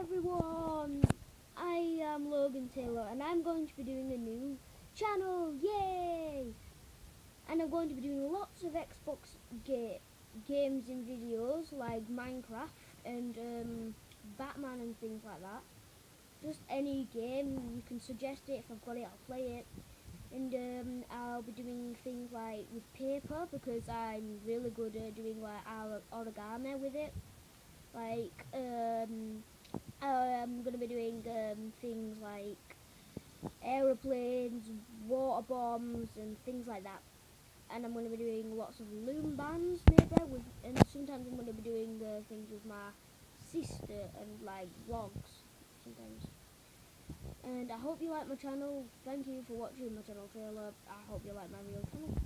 everyone! I am Logan Taylor and I'm going to be doing a new channel, yay! And I'm going to be doing lots of Xbox ga games and videos like Minecraft and um, Batman and things like that. Just any game, you can suggest it, if I've got it I'll play it. And um, I'll be doing things like with paper because I'm really good at doing like origami with it. Like um, I'm going to be doing um, things like aeroplanes, water bombs and things like that. And I'm going to be doing lots of loom bands maybe, with, and sometimes I'm going to be doing uh, things with my sister and like vlogs sometimes. And I hope you like my channel. Thank you for watching my channel trailer. I hope you like my real channel.